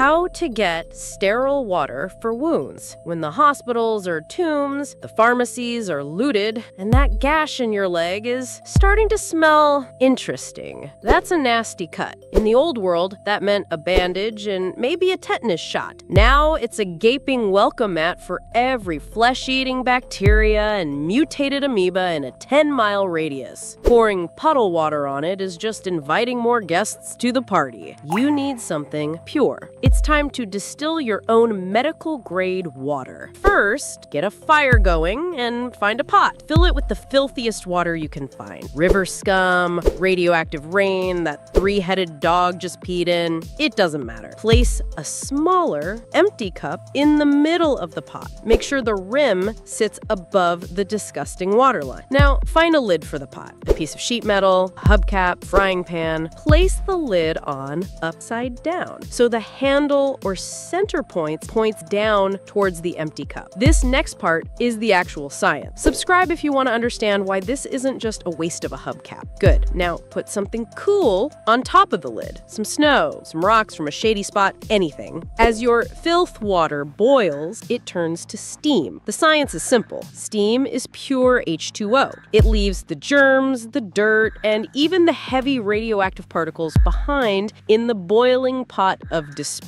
How to get sterile water for wounds when the hospitals are tombs, the pharmacies are looted, and that gash in your leg is starting to smell interesting. That's a nasty cut. In the old world, that meant a bandage and maybe a tetanus shot. Now it's a gaping welcome mat for every flesh eating bacteria and mutated amoeba in a 10 mile radius. Pouring puddle water on it is just inviting more guests to the party. You need something pure. It's time to distill your own medical grade water. First, get a fire going and find a pot. Fill it with the filthiest water you can find river scum, radioactive rain, that three headed dog just peed in. It doesn't matter. Place a smaller, empty cup in the middle of the pot. Make sure the rim sits above the disgusting water line. Now, find a lid for the pot a piece of sheet metal, hubcap, frying pan. Place the lid on upside down so the or center points points down towards the empty cup. This next part is the actual science. Subscribe if you want to understand why this isn't just a waste of a hubcap. Good. Now put something cool on top of the lid. Some snow, some rocks from a shady spot, anything. As your filth water boils, it turns to steam. The science is simple. Steam is pure H2O. It leaves the germs, the dirt, and even the heavy radioactive particles behind in the boiling pot of despair.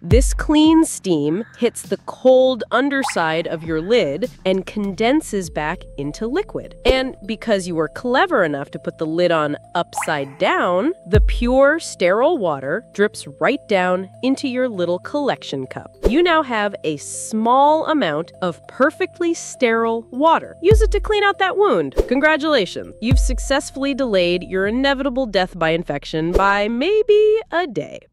This clean steam hits the cold underside of your lid and condenses back into liquid. And because you were clever enough to put the lid on upside down, the pure, sterile water drips right down into your little collection cup. You now have a small amount of perfectly sterile water. Use it to clean out that wound. Congratulations, you've successfully delayed your inevitable death by infection by maybe a day.